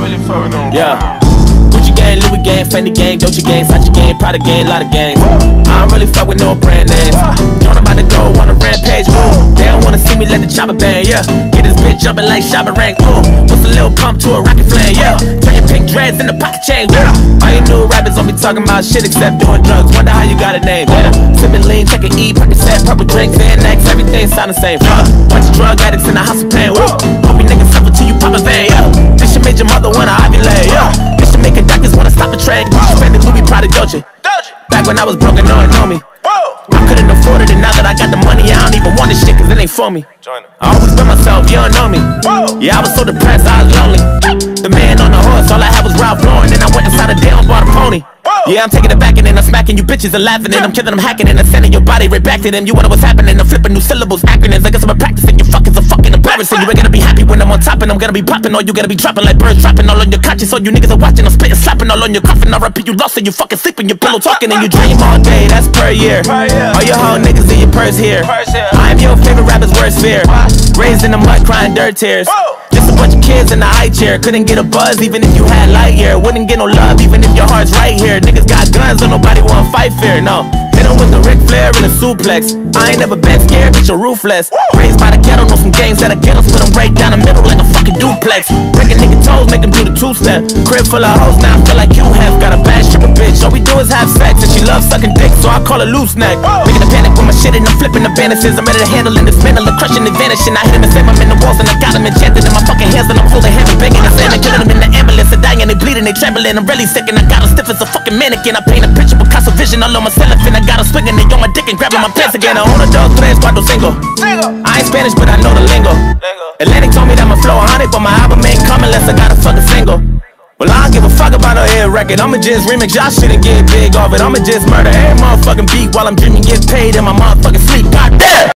really fuck with no Yeah. Gucci gang, Louis gang, Fendi gang, Dolce gang, Sachi gang, Prada gang, lot of gangs. I don't really fuck with no brand names. Don't about to go on a rampage. Ooh. They don't wanna see me let the chopper bang, yeah. Get this bitch jumping like Shabba Rank. Ooh. What's a little pump to a rocket flame, yeah. Turn your pink dreads in the pocket chain, yeah. All you new rappers don't be talking about shit except doing drugs. Wonder how you got a name, yeah. Sipping lean, take an E, Percocet, purple drinks, Xanax, everything sound the same. Fuck. Bunch of drug addicts in the house of pain. Woo. Hope Fendi, Louis, Prada, Dolce. Back when I was broken, no one know me. I couldn't afford it, and now that I got the money, I don't even want this shit, cause it ain't for me. I always been myself, you don't know me. Yeah, I was so depressed, I was lonely. The man on the horse, all I had was Ralph Lauren, and I went inside a damn bought a pony. Yeah, I'm taking it back and then I'm smacking you bitches and laughing and I'm killing, I'm hacking and I'm sending your body right back to them. You wonder what's happening? I'm flipping new syllables, acronyms. I guess I'm practicing. You fuckers are fucking embarrassing. You ain't gonna be happy when I'm on top and I'm gonna be popping All you gonna be dropping like birds dropping all on your conscience. So you niggas are watching, I'm spitting, slapping all on your coffin. I repeat, you lost and you fucking sleeping, your pillow talking and you dream all day. That's per year. All your whole niggas in your purse here. I'm your favorite rapper's worst fear. Raised in the mud, crying dirt tears. A bunch of kids in the high chair. Couldn't get a buzz even if you had light year. Wouldn't get no love even if your heart's right here. Niggas got guns, so nobody wanna fight fair. No. Hit 'em with the Ric Flair and a suplex. I ain't never been scared, bitch, you're ruthless. Raised by the ghetto, know some games that I get 'em, split 'em right down the middle like a fucking duplex. Breaking nigga toes, make 'em do the two step. Crib full of hoes, now I feel like Hugh Hef. Got a I call her loose neck. Making a panic with my shit and I'm flipping the bandages. I'm ready to handle and dismantle the crushing and vanishing. I hit him and slam him in the walls, and I got him enchanted in my fucking hands, and I'm holding him and banging and killing him in the ambulance. They're dying, they bleeding, they trembling. I'm really sick, and I got him stiff as a fucking mannequin. I paint a picture with Picasso vision all on myself, and I got him swinging, they on my dick and grabbing my pants again. I own a dog, tres, cuatro, cinco. I ain't Spanish, but I know the lingo. Atlantic told me that my flow 100, but my album ain't coming unless I got a fucking single. Well, I don't give a fuck about no hit record. I'ma just remix y'all shit and get big off it. I'ma just murder every motherfucking beat while I'm dreaming, get paid in my motherfucking sleep. God damn!